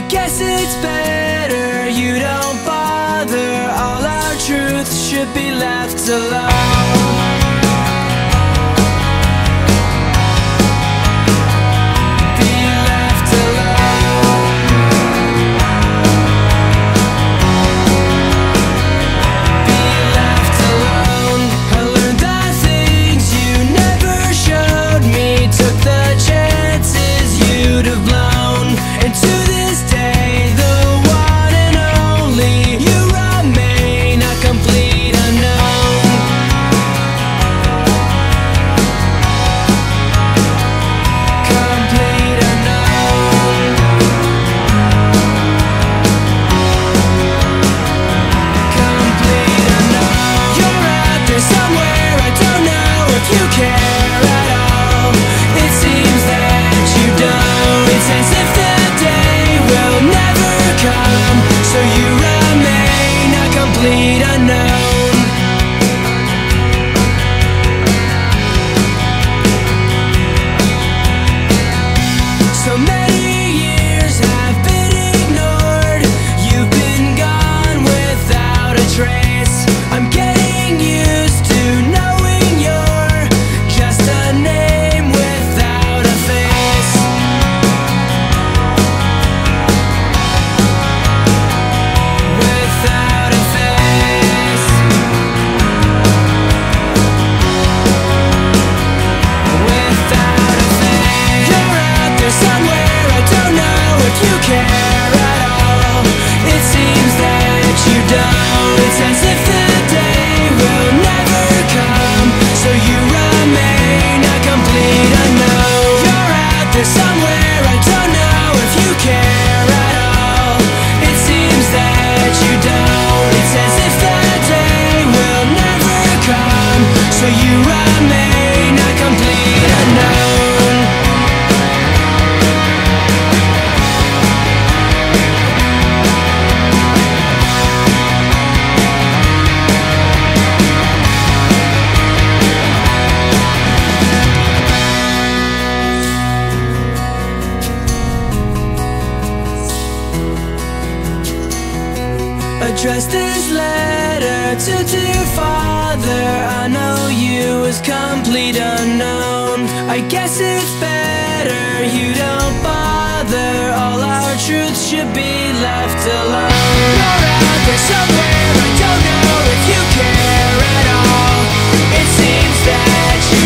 I guess it's better you don't bother. All our truths should be left alone. Address this letter to dear father. I know you is complete unknown. I guess it's better you don't bother. All our truths should be left alone. You're out there somewhere, I don't know if you care at all. It seems that you.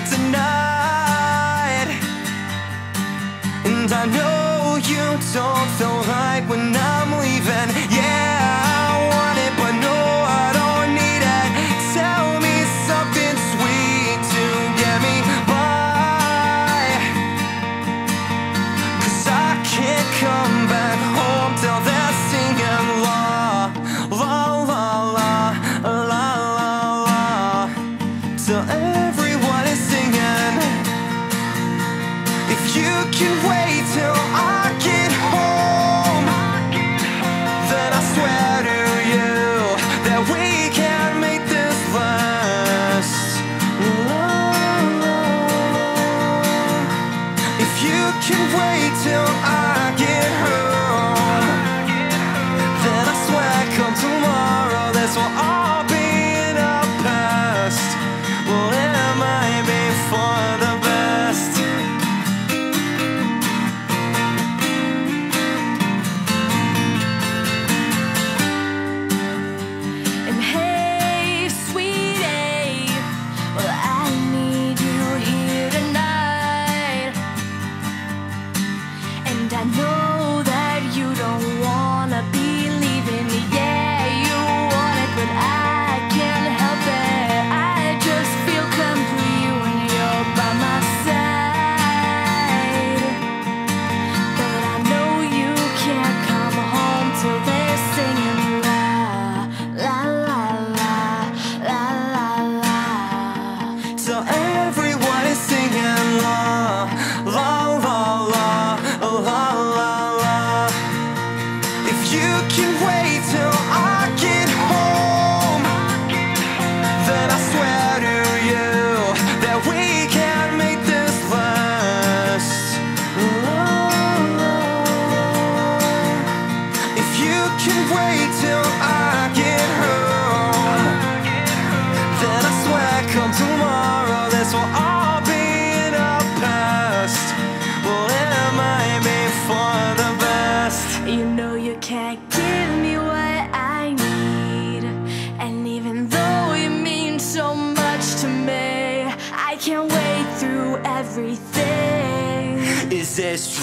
tonight.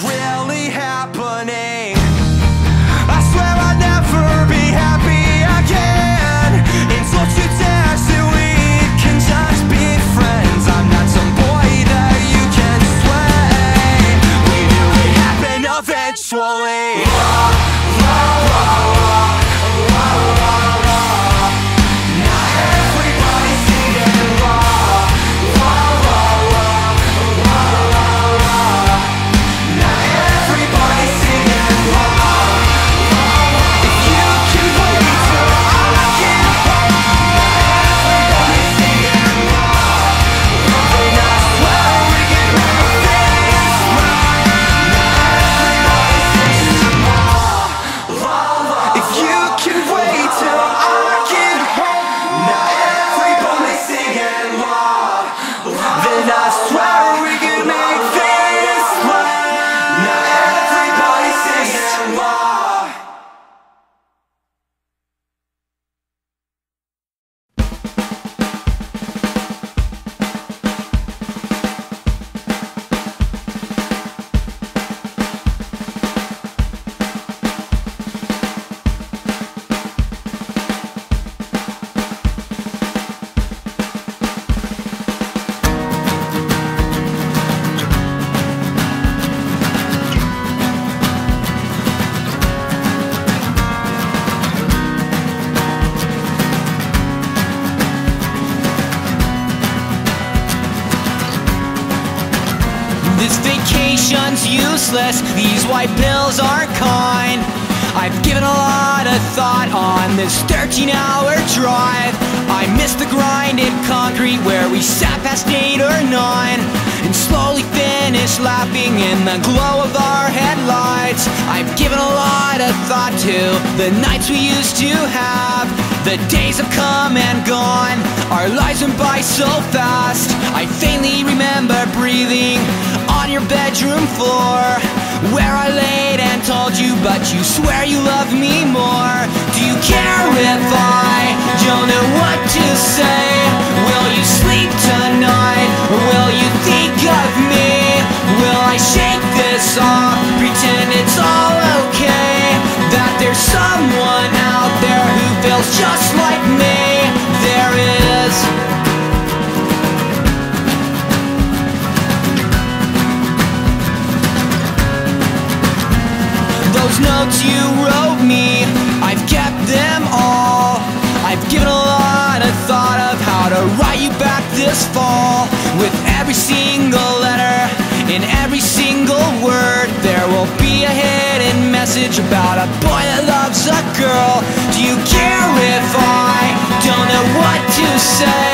really happening. I swear I'll never be happy again. In such you dare that we can just be friends. I'm not some boy that you can sway. We knew it happened eventually. This vacation's useless, these white pills aren't kind. I've given a lot of thought on this 13 hour drive. I miss the grinded concrete where we sat past 8 or 9 and slowly finished laughing in the glow of our headlights. I've given a lot of thought to the nights we used to have. The days have come and gone, our lives went by so fast. I faintly remember breathing on your bedroom floor where I laid and told you, but you swear you love me more. Do you care if I don't know what to say? Will you sleep tonight, will you think of me? Will I shake this off, pretend it's all okay? Just like me. There is. Those notes you wrote me, I've kept them all. I've given a lot of thought of how to write you back this fall. With every single letter, in every single word, there will be a hidden message about a boy that a girl. Do you care if I don't know what to say?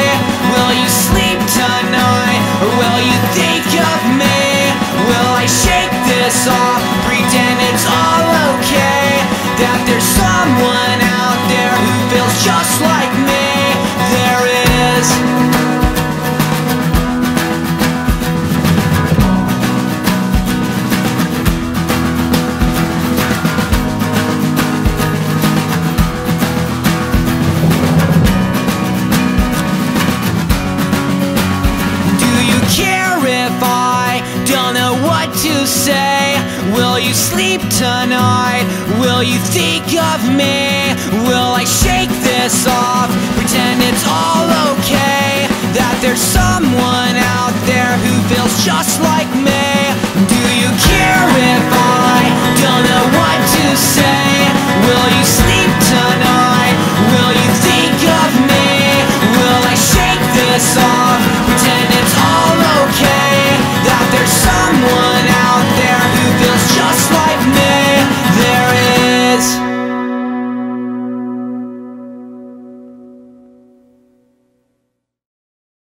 just like